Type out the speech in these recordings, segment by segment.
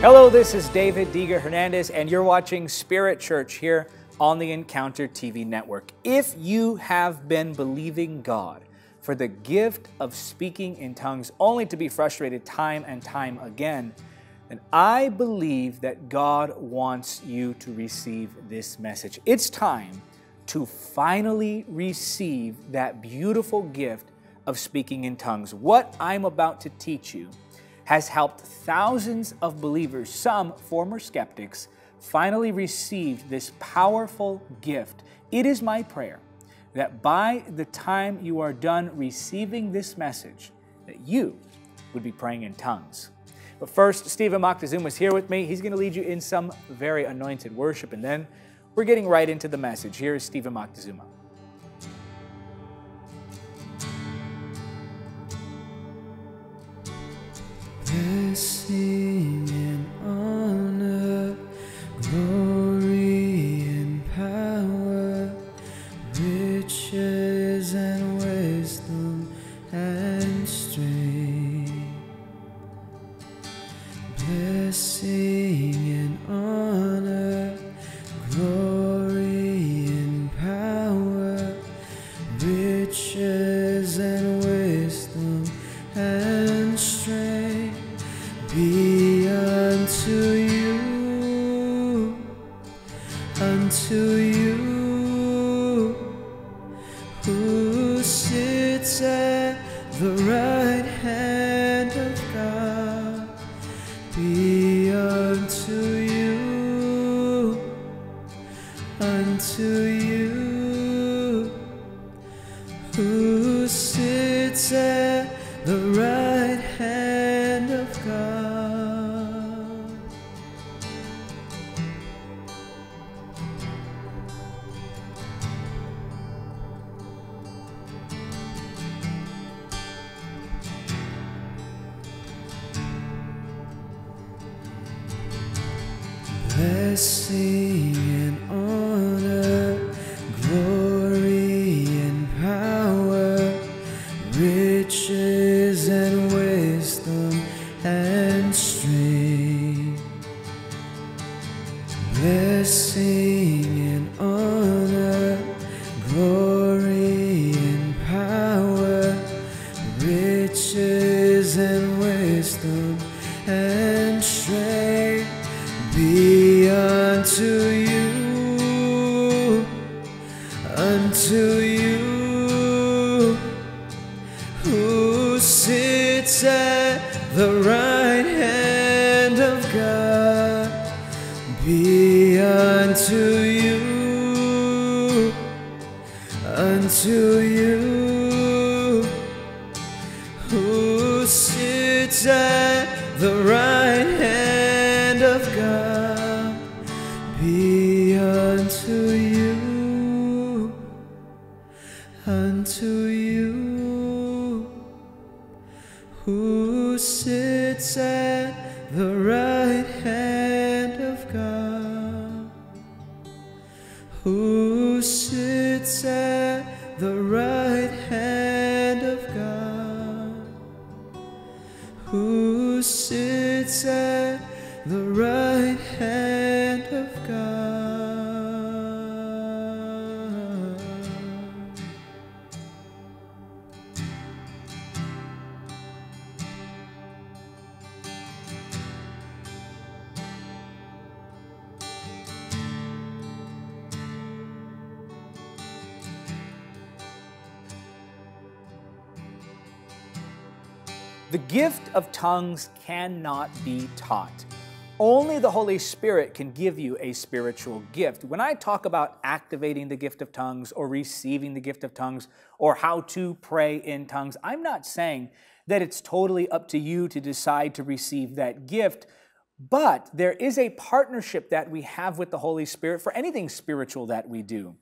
Hello, this is David Diga Hernandez, and you're watching Spirit Church here on the Encounter TV network. If you have been believing God for the gift of speaking in tongues only to be frustrated time and time again, then I believe that God wants you to receive this message. It's time to finally receive that beautiful gift of speaking in tongues. What I'm about to teach you has helped thousands of believers, some former skeptics, finally received this powerful gift. It is my prayer that by the time you are done receiving this message, that you would be praying in tongues. But first, Steven Moctezuma is here with me. He's going to lead you in some very anointed worship, and then we're getting right into the message. Here is Steven Moctezuma. Blessing and honor, glory right hand of God. Be unto you, unto you, the right hand of God. The gift of tongues cannot be taught. Only the Holy Spirit can give you a spiritual gift. When I talk about activating the gift of tongues or receiving the gift of tongues or how to pray in tongues, I'm not saying that it's totally up to you to decide to receive that gift, but there is a partnership that we have with the Holy Spirit for anything spiritual that we do.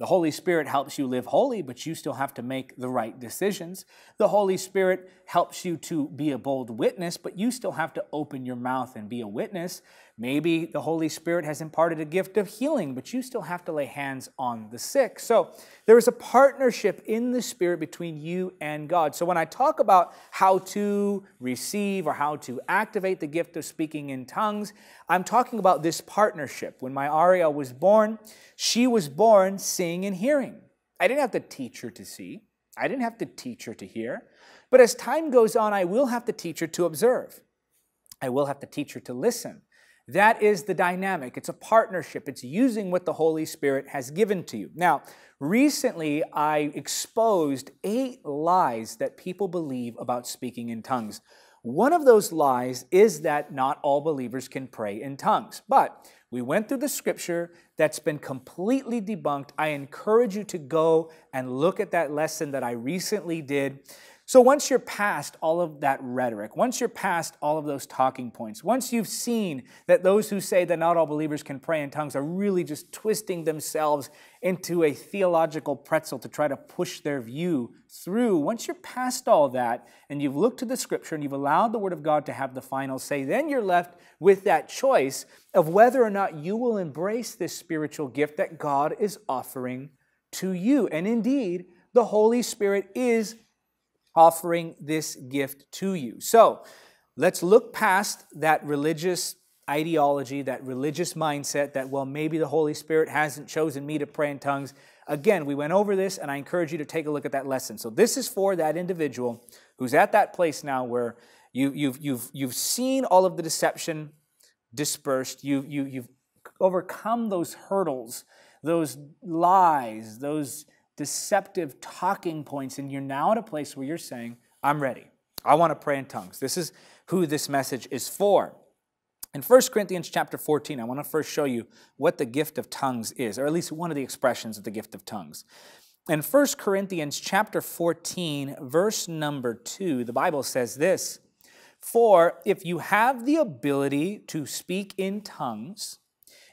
The Holy Spirit helps you live holy, but you still have to make the right decisions. The Holy Spirit helps you to be a bold witness, but you still have to open your mouth and be a witness. Maybe the Holy Spirit has imparted a gift of healing, but you still have to lay hands on the sick. So there is a partnership in the Spirit between you and God. So when I talk about how to receive or how to activate the gift of speaking in tongues, I'm talking about this partnership. When my Ariel was born, she was born seeing and hearing. I didn't have to teach her to see, I didn't have to teach her to hear. But as time goes on, I will have to teach her to observe. I will have to teach her to listen. That is the dynamic. It's a partnership. It's using what the Holy Spirit has given to you. Now, recently I exposed eight lies that people believe about speaking in tongues. One of those lies is that not all believers can pray in tongues. But we went through the scripture that's been completely debunked. I encourage you to go and look at that lesson that I recently did. So once you're past all of that rhetoric, once you're past all of those talking points, once you've seen that those who say that not all believers can pray in tongues are really just twisting themselves into a theological pretzel to try to push their view through, once you're past all that and you've looked to the scripture and you've allowed the word of God to have the final say, then you're left with that choice of whether or not you will embrace this spiritual gift that God is offering to you. And indeed, the Holy Spirit is offering this gift to you. So let's look past that religious ideology, that religious mindset that, well, maybe the Holy Spirit hasn't chosen me to pray in tongues. Again, we went over this, and I encourage you to take a look at that lesson. So this is for that individual who's at that place now where you, you've, you've, you've seen all of the deception dispersed, you, you, you've overcome those hurdles, those lies, those deceptive talking points, and you're now at a place where you're saying, I'm ready. I want to pray in tongues. This is who this message is for. In 1 Corinthians chapter 14, I want to first show you what the gift of tongues is, or at least one of the expressions of the gift of tongues. In 1 Corinthians chapter 14, verse number 2, the Bible says this For if you have the ability to speak in tongues,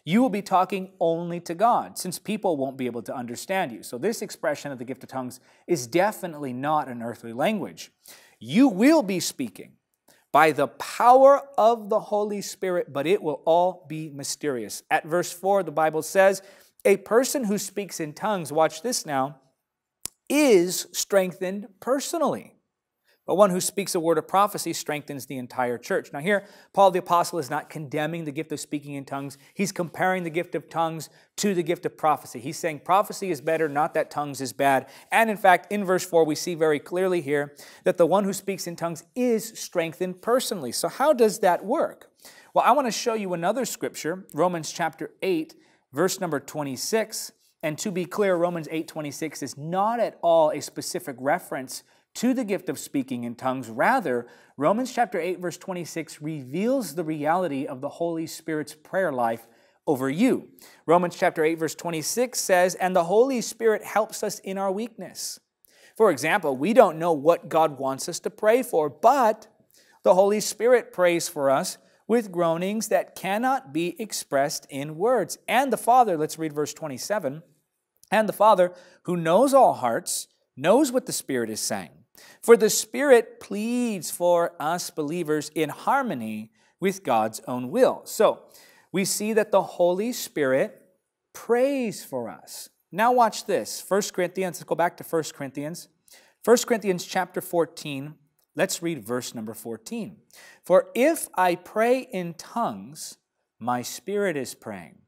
you will be talking only to God, since people won't be able to understand you. So, this expression of the gift of tongues is definitely not an earthly language. You will be speaking by the power of the Holy Spirit, but it will all be mysterious. At verse 4, the Bible says, A person who speaks in tongues, watch this now, is strengthened personally. But one who speaks a word of prophecy strengthens the entire church. Now, here, Paul the Apostle is not condemning the gift of speaking in tongues. He's comparing the gift of tongues to the gift of prophecy. He's saying prophecy is better, not that tongues is bad. And in fact, in verse 4, we see very clearly here that the one who speaks in tongues is strengthened personally. So, how does that work? Well, I want to show you another scripture, Romans chapter 8, verse number 26. And to be clear, Romans 8 26 is not at all a specific reference to the gift of speaking in tongues. Rather, Romans chapter 8 verse 26 reveals the reality of the Holy Spirit's prayer life over you. Romans chapter 8 verse 26 says, "And the Holy Spirit helps us in our weakness." For example, we don't know what God wants us to pray for, but the Holy Spirit prays for us with groanings that cannot be expressed in words. And the Father, let's read verse 27, and the Father, who knows all hearts, knows what the Spirit is saying for the Spirit pleads for us believers in harmony with God's own will. So we see that the Holy Spirit prays for us. Now watch this. 1 Corinthians, let's go back to 1 Corinthians. 1 Corinthians chapter 14, let's read verse number 14. For if I pray in tongues, my spirit is praying,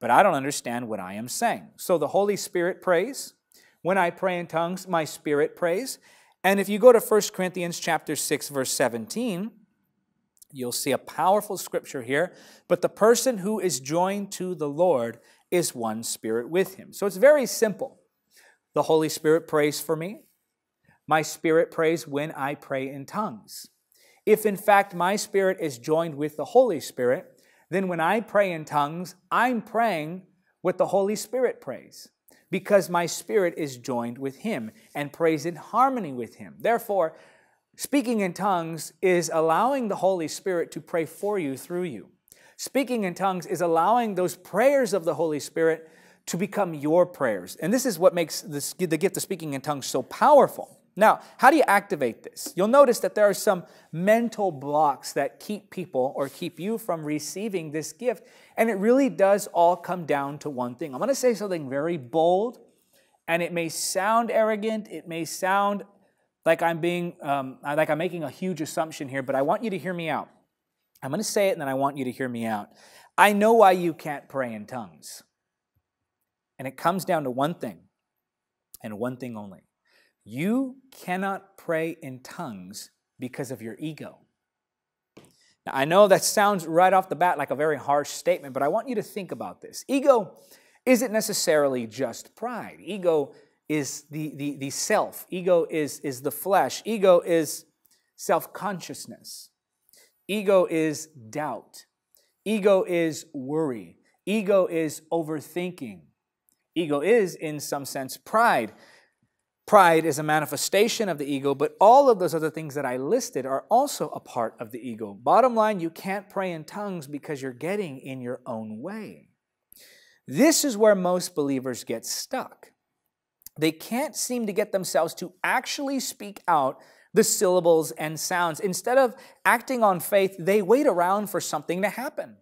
but I don't understand what I am saying. So the Holy Spirit prays. When I pray in tongues, my spirit prays. And if you go to 1 Corinthians chapter 6 verse 17, you'll see a powerful scripture here, but the person who is joined to the Lord is one spirit with him. So it's very simple. The Holy Spirit prays for me. My spirit prays when I pray in tongues. If in fact my spirit is joined with the Holy Spirit, then when I pray in tongues, I'm praying what the Holy Spirit prays because my spirit is joined with him and prays in harmony with him. Therefore, speaking in tongues is allowing the Holy Spirit to pray for you through you. Speaking in tongues is allowing those prayers of the Holy Spirit to become your prayers. And this is what makes this, the gift of speaking in tongues so powerful. Now, how do you activate this? You'll notice that there are some mental blocks that keep people or keep you from receiving this gift. And it really does all come down to one thing. I'm going to say something very bold, and it may sound arrogant, it may sound like I'm being um, like I'm making a huge assumption here, but I want you to hear me out. I'm going to say it and then I want you to hear me out. I know why you can't pray in tongues. And it comes down to one thing and one thing only. You cannot pray in tongues because of your ego. Now, I know that sounds right off the bat like a very harsh statement, but I want you to think about this. Ego isn't necessarily just pride. Ego is the, the, the self. Ego is, is the flesh. Ego is self consciousness. Ego is doubt. Ego is worry. Ego is overthinking. Ego is, in some sense, pride. Pride is a manifestation of the ego, but all of those other things that I listed are also a part of the ego. Bottom line, you can't pray in tongues because you're getting in your own way. This is where most believers get stuck. They can't seem to get themselves to actually speak out the syllables and sounds. Instead of acting on faith, they wait around for something to happen.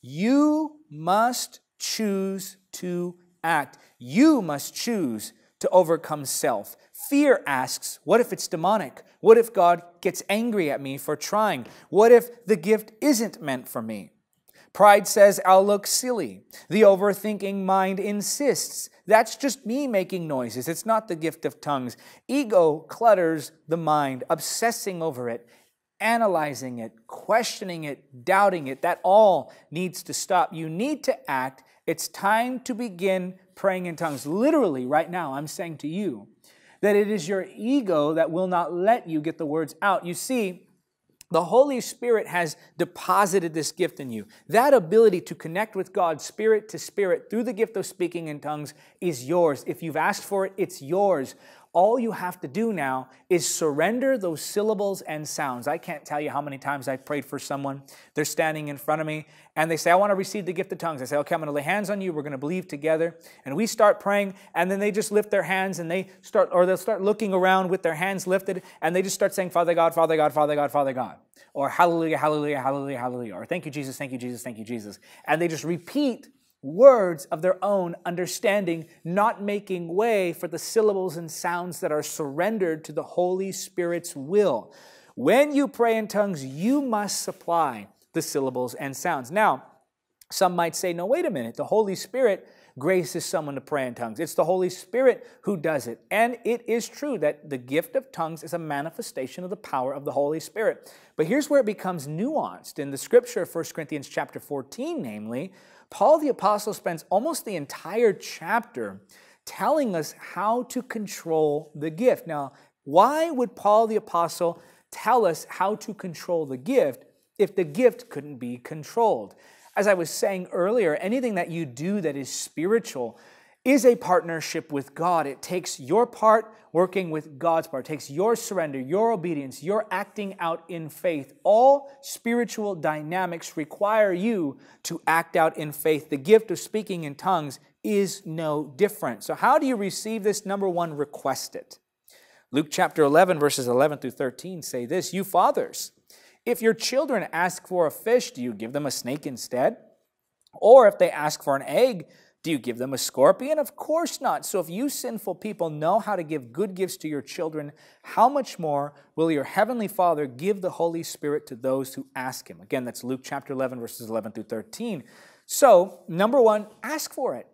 You must choose to act. You must choose to overcome self. Fear asks, What if it's demonic? What if God gets angry at me for trying? What if the gift isn't meant for me? Pride says, I'll look silly. The overthinking mind insists, That's just me making noises. It's not the gift of tongues. Ego clutters the mind, obsessing over it, analyzing it, questioning it, doubting it. That all needs to stop. You need to act. It's time to begin praying in tongues. Literally, right now, I'm saying to you that it is your ego that will not let you get the words out. You see, the Holy Spirit has deposited this gift in you. That ability to connect with God spirit to spirit through the gift of speaking in tongues is yours. If you've asked for it, it's yours. All you have to do now is surrender those syllables and sounds. I can't tell you how many times I've prayed for someone. They're standing in front of me and they say, I want to receive the gift of tongues. I say, okay, I'm going to lay hands on you. We're going to believe together. And we start praying and then they just lift their hands and they start, or they'll start looking around with their hands lifted and they just start saying, Father God, Father God, Father God, Father God. Or hallelujah, hallelujah, hallelujah, hallelujah. Or thank you, Jesus, thank you, Jesus, thank you, Jesus. And they just repeat words of their own understanding, not making way for the syllables and sounds that are surrendered to the Holy Spirit's will. When you pray in tongues, you must supply the syllables and sounds. Now, some might say, no, wait a minute, the Holy Spirit graces someone to pray in tongues. It's the Holy Spirit who does it. And it is true that the gift of tongues is a manifestation of the power of the Holy Spirit. But here's where it becomes nuanced. In the scripture, 1 Corinthians chapter 14, namely, Paul the Apostle spends almost the entire chapter telling us how to control the gift. Now, why would Paul the Apostle tell us how to control the gift if the gift couldn't be controlled? As I was saying earlier, anything that you do that is spiritual is a partnership with God. It takes your part working with God's part. It takes your surrender, your obedience, your acting out in faith. All spiritual dynamics require you to act out in faith. The gift of speaking in tongues is no different. So, how do you receive this? Number one, request it. Luke chapter 11, verses 11 through 13 say this You fathers, if your children ask for a fish, do you give them a snake instead? Or if they ask for an egg, do you give them a scorpion? Of course not. So if you sinful people know how to give good gifts to your children, how much more will your heavenly Father give the Holy Spirit to those who ask him? Again, that's Luke chapter 11, verses 11 through 13. So, number one, ask for it.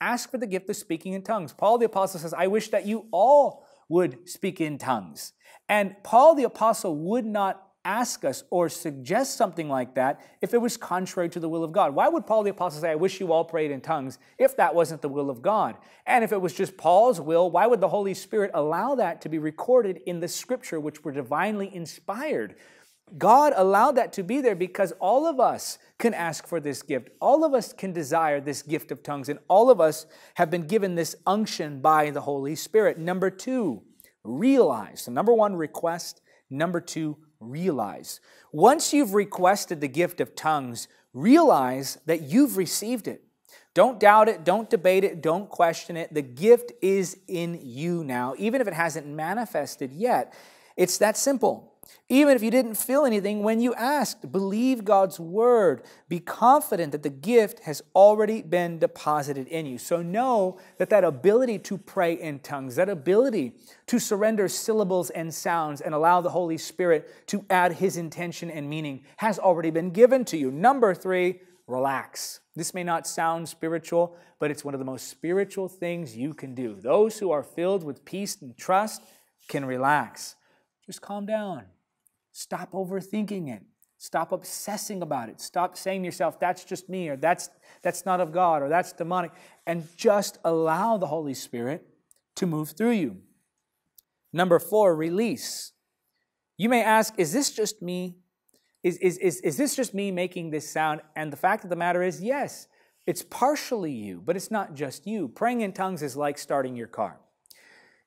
Ask for the gift of speaking in tongues. Paul the Apostle says, I wish that you all would speak in tongues. And Paul the Apostle would not ask us or suggest something like that if it was contrary to the will of God. Why would Paul the Apostle say, I wish you all prayed in tongues, if that wasn't the will of God? And if it was just Paul's will, why would the Holy Spirit allow that to be recorded in the scripture, which were divinely inspired? God allowed that to be there because all of us can ask for this gift. All of us can desire this gift of tongues, and all of us have been given this unction by the Holy Spirit. Number two, realize. So, number one, request. Number two, realize. Once you've requested the gift of tongues, realize that you've received it. Don't doubt it, don't debate it, don't question it. The gift is in you now, even if it hasn't manifested yet. It's that simple. Even if you didn't feel anything when you asked, believe God's word. Be confident that the gift has already been deposited in you. So know that that ability to pray in tongues, that ability to surrender syllables and sounds and allow the Holy Spirit to add his intention and meaning has already been given to you. Number three, relax. This may not sound spiritual, but it's one of the most spiritual things you can do. Those who are filled with peace and trust can relax. Just calm down. Stop overthinking it. Stop obsessing about it. Stop saying to yourself, that's just me, or that's, that's not of God, or that's demonic. And just allow the Holy Spirit to move through you. Number four, release. You may ask, is this just me? Is, is, is, is this just me making this sound? And the fact of the matter is, yes, it's partially you, but it's not just you. Praying in tongues is like starting your car.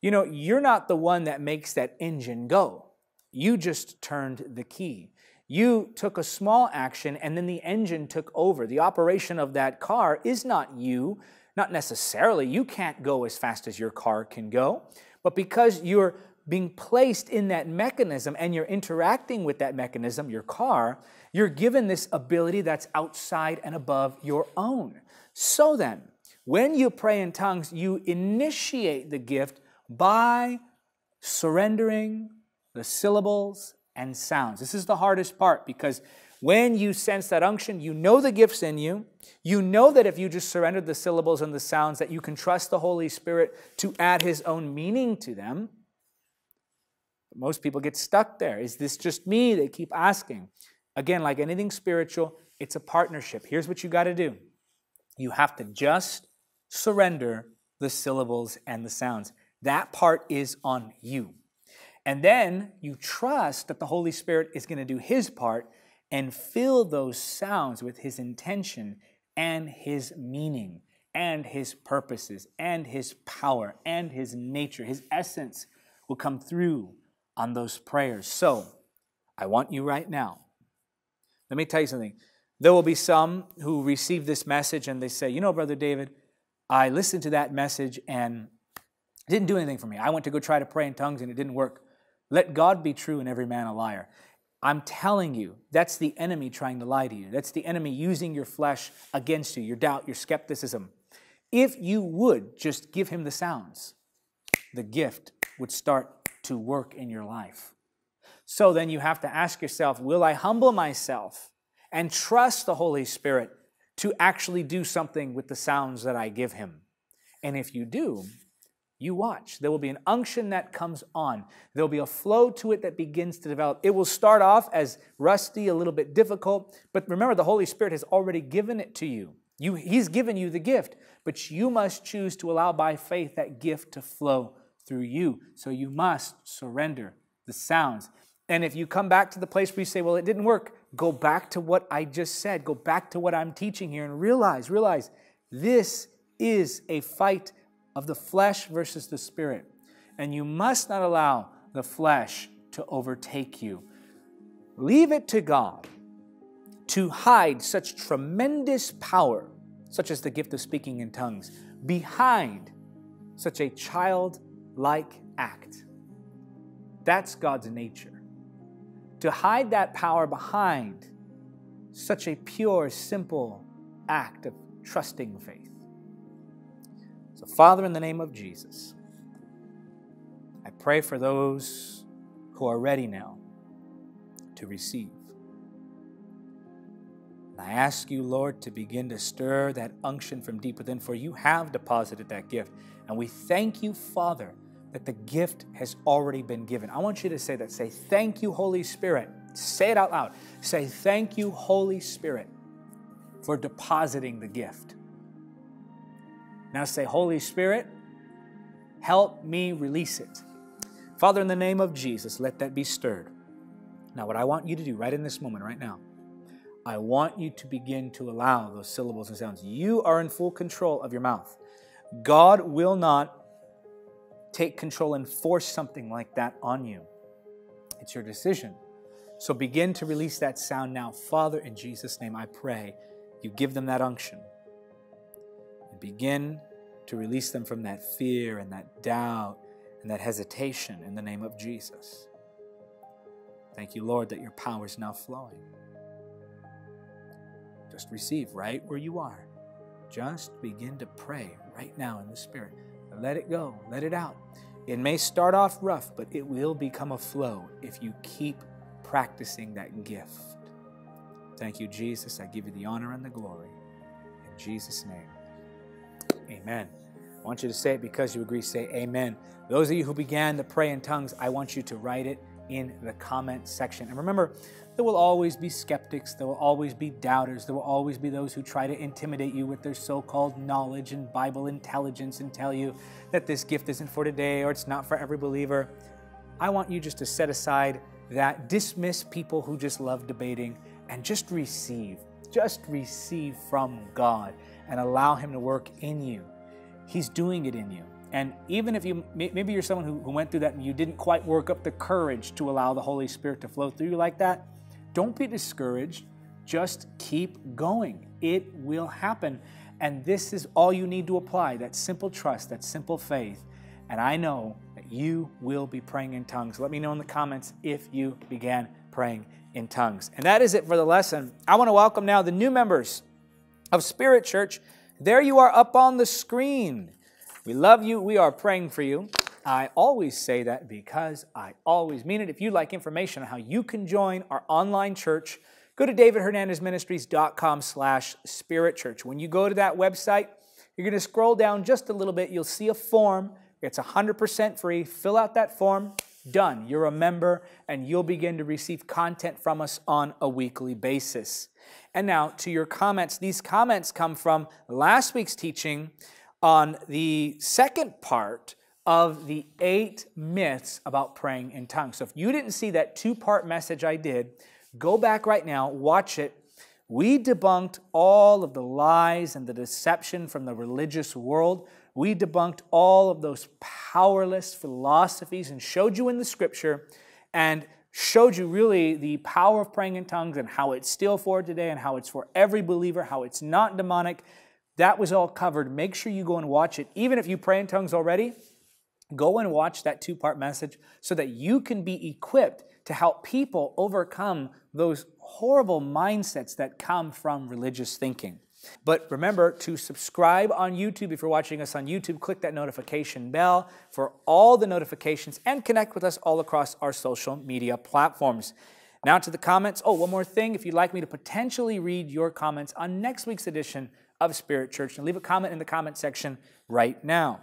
You know, you're not the one that makes that engine go. You just turned the key. You took a small action and then the engine took over. The operation of that car is not you, not necessarily. You can't go as fast as your car can go. But because you're being placed in that mechanism and you're interacting with that mechanism, your car, you're given this ability that's outside and above your own. So then, when you pray in tongues, you initiate the gift by surrendering the syllables and sounds. This is the hardest part because when you sense that unction, you know the gifts in you. You know that if you just surrender the syllables and the sounds, that you can trust the Holy Spirit to add His own meaning to them. But most people get stuck there. Is this just me? They keep asking. Again, like anything spiritual, it's a partnership. Here's what you got to do you have to just surrender the syllables and the sounds. That part is on you. And then you trust that the Holy Spirit is going to do His part and fill those sounds with His intention and His meaning and His purposes and His power and His nature. His essence will come through on those prayers. So I want you right now. Let me tell you something. There will be some who receive this message and they say, You know, Brother David, I listened to that message and it didn't do anything for me. I went to go try to pray in tongues and it didn't work. Let God be true and every man a liar. I'm telling you, that's the enemy trying to lie to you. That's the enemy using your flesh against you, your doubt, your skepticism. If you would just give him the sounds, the gift would start to work in your life. So then you have to ask yourself Will I humble myself and trust the Holy Spirit to actually do something with the sounds that I give him? And if you do, you watch. There will be an unction that comes on. There'll be a flow to it that begins to develop. It will start off as rusty, a little bit difficult, but remember, the Holy Spirit has already given it to you. you he's given you the gift, but you must choose to allow by faith that gift to flow through you. So you must surrender the sounds. And if you come back to the place where you say, well, it didn't work, go back to what I just said. Go back to what I'm teaching here and realize, realize this is a fight of the flesh versus the spirit. And you must not allow the flesh to overtake you. Leave it to God to hide such tremendous power, such as the gift of speaking in tongues, behind such a childlike act. That's God's nature. To hide that power behind such a pure, simple act of trusting faith. So, Father, in the name of Jesus, I pray for those who are ready now to receive. And I ask you, Lord, to begin to stir that unction from deep within, for you have deposited that gift. And we thank you, Father, that the gift has already been given. I want you to say that. Say, Thank you, Holy Spirit. Say it out loud. Say, Thank you, Holy Spirit, for depositing the gift. Now say, Holy Spirit, help me release it. Father, in the name of Jesus, let that be stirred. Now, what I want you to do right in this moment, right now, I want you to begin to allow those syllables and sounds. You are in full control of your mouth. God will not take control and force something like that on you. It's your decision. So begin to release that sound now. Father, in Jesus' name, I pray you give them that unction. And begin to release them from that fear and that doubt and that hesitation in the name of Jesus. Thank you, Lord, that your power is now flowing. Just receive right where you are. Just begin to pray right now in the Spirit. Let it go, let it out. It may start off rough, but it will become a flow if you keep practicing that gift. Thank you, Jesus. I give you the honor and the glory. In Jesus' name, amen. I want you to say it because you agree. Say amen. Those of you who began to pray in tongues, I want you to write it in the comment section. And remember, there will always be skeptics, there will always be doubters, there will always be those who try to intimidate you with their so called knowledge and Bible intelligence and tell you that this gift isn't for today or it's not for every believer. I want you just to set aside that, dismiss people who just love debating, and just receive. Just receive from God and allow Him to work in you. He's doing it in you. And even if you, maybe you're someone who, who went through that and you didn't quite work up the courage to allow the Holy Spirit to flow through you like that, don't be discouraged. Just keep going. It will happen. And this is all you need to apply that simple trust, that simple faith. And I know that you will be praying in tongues. Let me know in the comments if you began praying in tongues. And that is it for the lesson. I want to welcome now the new members of Spirit Church. There you are up on the screen. We love you. We are praying for you. I always say that because I always mean it. If you'd like information on how you can join our online church, go to davidhernandezministries.com slash spirit church. When you go to that website, you're going to scroll down just a little bit. You'll see a form. It's 100% free. Fill out that form. Done. You're a member, and you'll begin to receive content from us on a weekly basis. And now to your comments. These comments come from last week's teaching on the second part of the eight myths about praying in tongues. So if you didn't see that two part message I did, go back right now, watch it. We debunked all of the lies and the deception from the religious world. We debunked all of those powerless philosophies and showed you in the scripture and showed you really the power of praying in tongues and how it's still for today and how it's for every believer, how it's not demonic, that was all covered. Make sure you go and watch it. Even if you pray in tongues already, go and watch that two part message so that you can be equipped to help people overcome those horrible mindsets that come from religious thinking. But remember to subscribe on YouTube. If you're watching us on YouTube, click that notification bell for all the notifications and connect with us all across our social media platforms. Now to the comments. Oh, one more thing. If you'd like me to potentially read your comments on next week's edition of Spirit Church. And leave a comment in the comment section right now.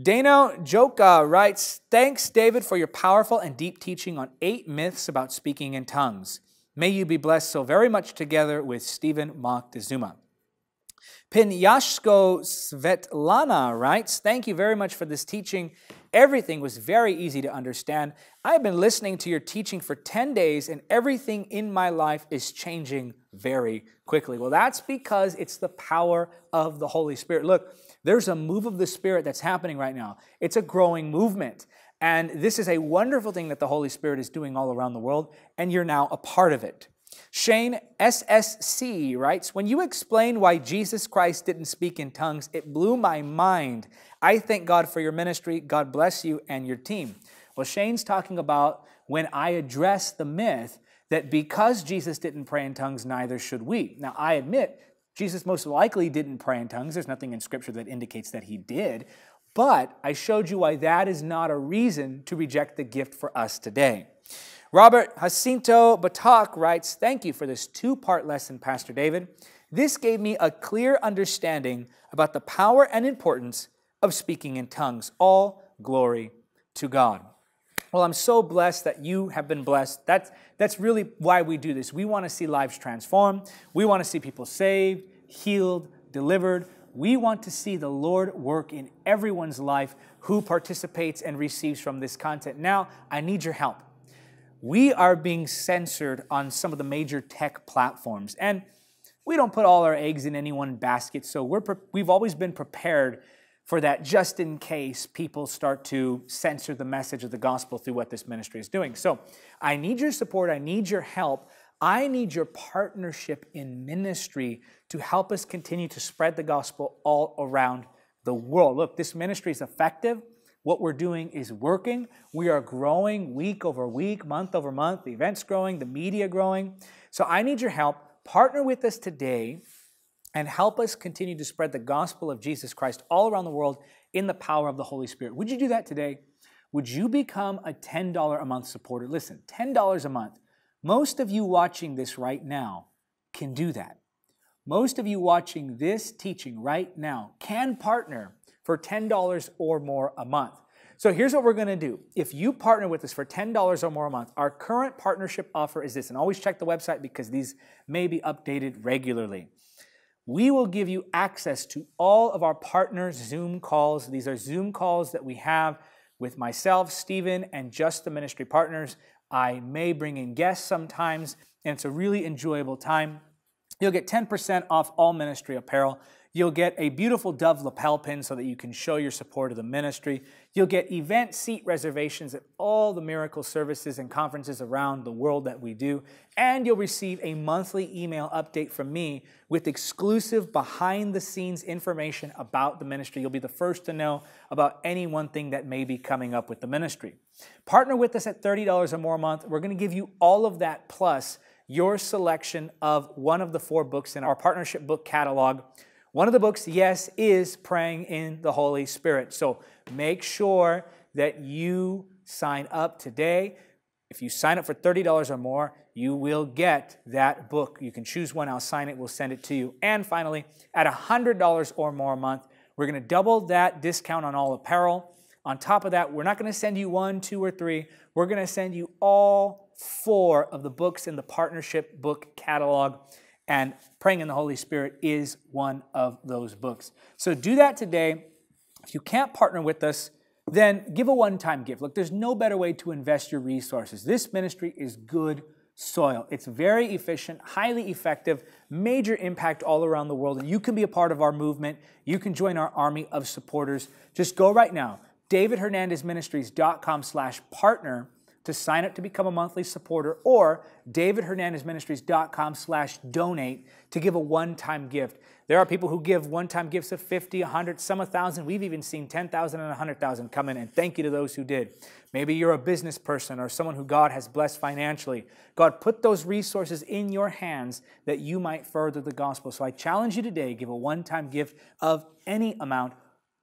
Dano Joka writes, Thanks, David, for your powerful and deep teaching on eight myths about speaking in tongues. May you be blessed so very much together with Steven Moctezuma. Pinyashko Svetlana writes, Thank you very much for this teaching. Everything was very easy to understand. I have been listening to your teaching for 10 days, and everything in my life is changing very quickly. Well, that's because it's the power of the Holy Spirit. Look, there's a move of the Spirit that's happening right now, it's a growing movement. And this is a wonderful thing that the Holy Spirit is doing all around the world, and you're now a part of it. Shane SSC writes When you explained why Jesus Christ didn't speak in tongues, it blew my mind. I thank God for your ministry. God bless you and your team. Well, Shane's talking about when I address the myth that because Jesus didn't pray in tongues, neither should we. Now, I admit, Jesus most likely didn't pray in tongues. There's nothing in Scripture that indicates that he did. But I showed you why that is not a reason to reject the gift for us today. Robert Jacinto Batak writes Thank you for this two part lesson, Pastor David. This gave me a clear understanding about the power and importance of speaking in tongues. All glory to God. Well, I'm so blessed that you have been blessed. That's, that's really why we do this. We want to see lives transformed. We want to see people saved, healed, delivered. We want to see the Lord work in everyone's life who participates and receives from this content. Now, I need your help. We are being censored on some of the major tech platforms, and we don't put all our eggs in any one basket, so we're, we've always been prepared for that just in case people start to censor the message of the gospel through what this ministry is doing. So I need your support, I need your help. I need your partnership in ministry to help us continue to spread the gospel all around the world. Look, this ministry is effective. What we're doing is working. We are growing week over week, month over month. The event's growing, the media growing. So I need your help. Partner with us today and help us continue to spread the gospel of Jesus Christ all around the world in the power of the Holy Spirit. Would you do that today? Would you become a $10 a month supporter? Listen, $10 a month. Most of you watching this right now can do that. Most of you watching this teaching right now can partner for $10 or more a month. So here's what we're going to do. If you partner with us for $10 or more a month, our current partnership offer is this, and always check the website because these may be updated regularly. We will give you access to all of our partners' Zoom calls. These are Zoom calls that we have with myself, Steven, and just the ministry partners. I may bring in guests sometimes, and it's a really enjoyable time. You'll get 10% off all ministry apparel. You'll get a beautiful dove lapel pin so that you can show your support of the ministry. You'll get event seat reservations at all the miracle services and conferences around the world that we do. And you'll receive a monthly email update from me with exclusive behind the scenes information about the ministry. You'll be the first to know about any one thing that may be coming up with the ministry. Partner with us at $30 or more a month. We're going to give you all of that plus your selection of one of the four books in our partnership book catalog. One of the books, yes, is Praying in the Holy Spirit. So make sure that you sign up today. If you sign up for $30 or more, you will get that book. You can choose one, I'll sign it, we'll send it to you. And finally, at $100 or more a month, we're going to double that discount on all apparel. On top of that, we're not going to send you one, two, or three. We're going to send you all four of the books in the partnership book catalog. And Praying in the Holy Spirit is one of those books. So do that today. If you can't partner with us, then give a one time gift. Look, there's no better way to invest your resources. This ministry is good soil. It's very efficient, highly effective, major impact all around the world. And you can be a part of our movement. You can join our army of supporters. Just go right now, davidhernandezministries.com slash partner to sign up to become a monthly supporter or davidhernandezministries.com slash donate to give a one-time gift. There are people who give one-time gifts of 50, 100, some 1,000. We've even seen 10,000 and 100,000 come in, and thank you to those who did. Maybe you're a business person or someone who God has blessed financially. God put those resources in your hands that you might further the gospel. So I challenge you today, give a one-time gift of any amount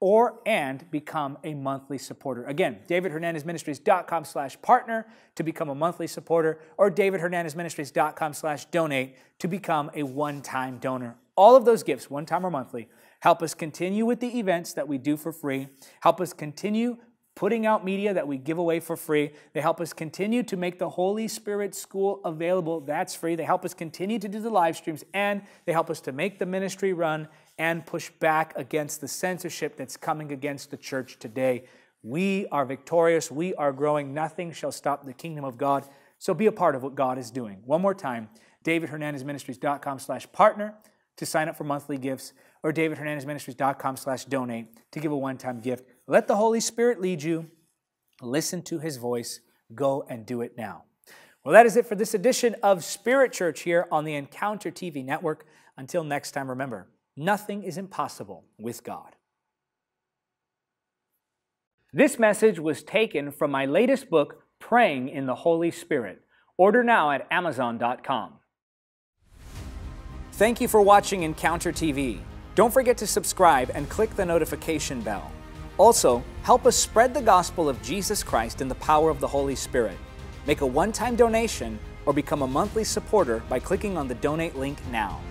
or and become a monthly supporter. Again, davidhernandezministries.com slash partner to become a monthly supporter or davidhernandezministries.com slash donate to become a one-time donor. All of those gifts, one time or monthly, help us continue with the events that we do for free, help us continue putting out media that we give away for free. They help us continue to make the Holy Spirit School available. That's free. They help us continue to do the live streams and they help us to make the ministry run and push back against the censorship that's coming against the church today. We are victorious. We are growing. Nothing shall stop the kingdom of God. So be a part of what God is doing. One more time, davidhernandezministries.com slash partner to sign up for monthly gifts or davidhernandezministries.com slash donate to give a one-time gift. Let the Holy Spirit lead you. Listen to his voice. Go and do it now. Well, that is it for this edition of Spirit Church here on the Encounter TV network. Until next time, remember, Nothing is impossible with God. This message was taken from my latest book, Praying in the Holy Spirit. Order now at Amazon.com. Thank you for watching Encounter TV. Don't forget to subscribe and click the notification bell. Also, help us spread the gospel of Jesus Christ in the power of the Holy Spirit. Make a one time donation or become a monthly supporter by clicking on the donate link now.